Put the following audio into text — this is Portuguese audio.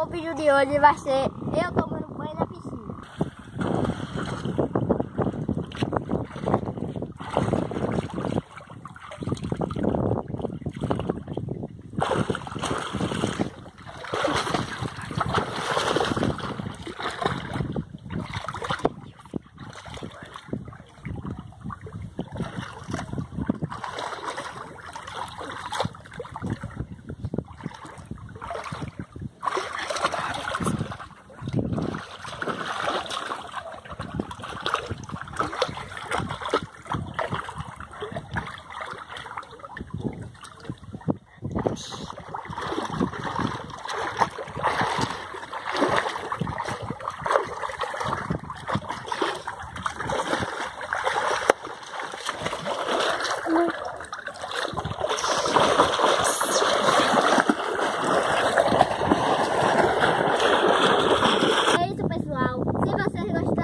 O vídeo de hoje vai ser eu 手がせが